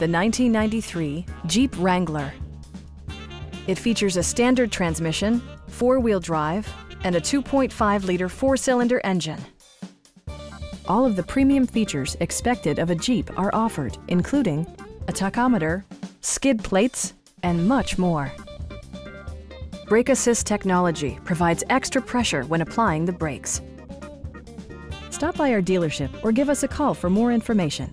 the 1993 Jeep Wrangler. It features a standard transmission, four-wheel drive, and a 2.5-liter four-cylinder engine. All of the premium features expected of a Jeep are offered, including a tachometer, skid plates, and much more. Brake Assist technology provides extra pressure when applying the brakes. Stop by our dealership or give us a call for more information.